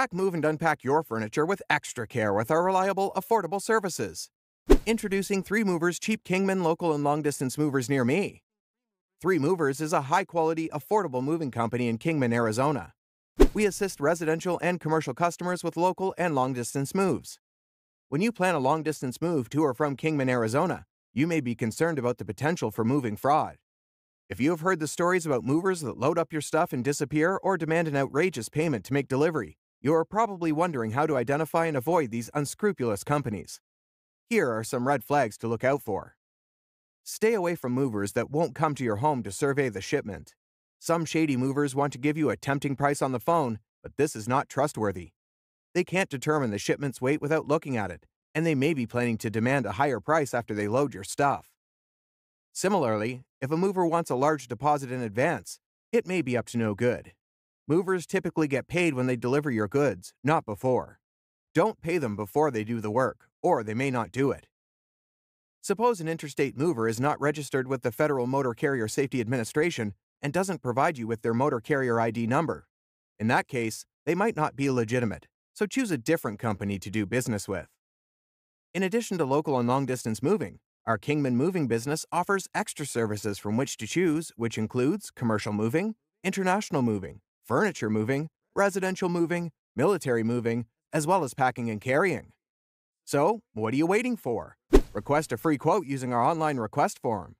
Pack, move, and unpack your furniture with extra care with our reliable, affordable services. Introducing Three Movers Cheap Kingman local and long distance movers near me. Three Movers is a high quality, affordable moving company in Kingman, Arizona. We assist residential and commercial customers with local and long distance moves. When you plan a long distance move to or from Kingman, Arizona, you may be concerned about the potential for moving fraud. If you have heard the stories about movers that load up your stuff and disappear or demand an outrageous payment to make delivery, you are probably wondering how to identify and avoid these unscrupulous companies. Here are some red flags to look out for. Stay away from movers that won't come to your home to survey the shipment. Some shady movers want to give you a tempting price on the phone, but this is not trustworthy. They can't determine the shipment's weight without looking at it, and they may be planning to demand a higher price after they load your stuff. Similarly, if a mover wants a large deposit in advance, it may be up to no good. Movers typically get paid when they deliver your goods, not before. Don't pay them before they do the work, or they may not do it. Suppose an interstate mover is not registered with the Federal Motor Carrier Safety Administration and doesn't provide you with their motor carrier ID number. In that case, they might not be legitimate, so choose a different company to do business with. In addition to local and long distance moving, our Kingman Moving business offers extra services from which to choose, which includes commercial moving, international moving, furniture moving, residential moving, military moving, as well as packing and carrying. So, what are you waiting for? Request a free quote using our online request form.